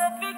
the